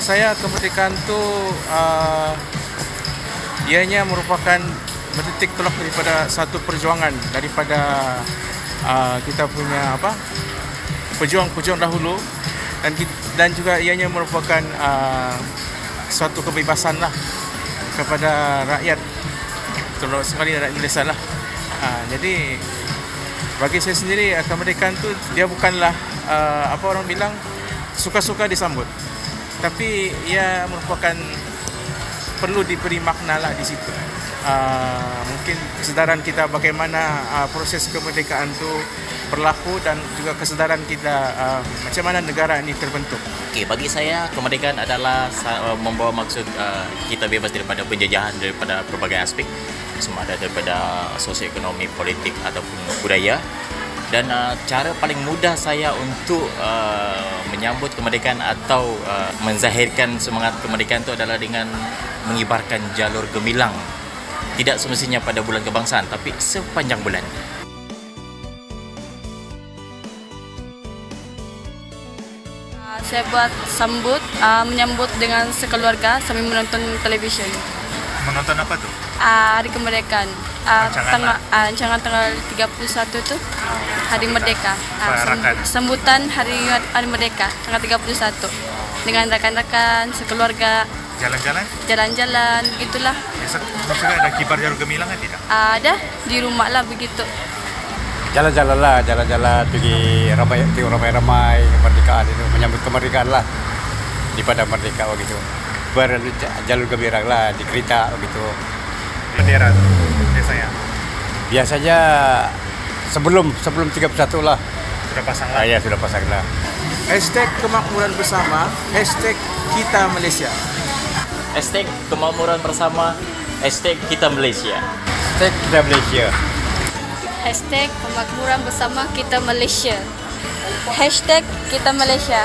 saya kemerdekaan tu uh, ianya merupakan menitik tolak daripada satu perjuangan daripada uh, kita punya apa pejuang-pejuang dahulu dan dan juga ianya merupakan uh, suatu kebebasan lah kepada rakyat terutama sekali rakyat Malaysia lah. Uh, jadi bagi saya sendiri kemerdekaan tu dia bukanlah uh, apa orang bilang suka-suka disambut tapi ia merupakan perlu diberi makna lah di situ uh, mungkin kesedaran kita bagaimana uh, proses kemerdekaan tu berlaku dan juga kesedaran kita uh, macam mana negara ini terbentuk. Okey, bagi saya kemerdekaan adalah membawa maksud uh, kita bebas daripada penjajahan daripada berbagai aspek sama ada daripada sosioekonomi, politik ataupun budaya. Dan uh, cara paling mudah saya untuk uh, menyambut kemerdekaan atau uh, menzahirkan semangat kemerdekaan itu adalah dengan mengibarkan jalur gemilang. Tidak semestinya pada bulan kebangsaan tapi sepanjang bulan. Saya buat sambut, uh, menyambut dengan sekeluarga sambil menonton televisyen. Menonton apa tu? Uh, hari kemerdekaan. Uh, Rancangan tanggal, uh, rancangan tanggal 31 tu Hari Merdeka. Uh, sambutan Hari Hari Merdeka tanggal 31 dengan rakan-rakan, sekeluarga, Jalan-jalan? jalan-jalan begitulah. Biasa maksudnya ada kibar jalur gemilang kan tidak? Uh, ada di rumah lah begitu. Jalan-jalan lah, jalan-jalan pergi ramai, tengok ramai-ramai kemerdekaan itu, menyambut kemerdekaan lah di pada merdeka begitu. Berjalur gembira lah di kereta begitu. Bendera biasanya. Biasanya sebelum sebelum 31 lah. Sudah pasang lah. Saya sudah pasang lah. Hashtag kemakmuran bersama, hashtag kita Malaysia. Hashtag kemakmuran bersama, hashtag kita Malaysia. Hashtag kita Malaysia. Hashtag kemakmuran bersama kita Malaysia. Hashtag kita Malaysia.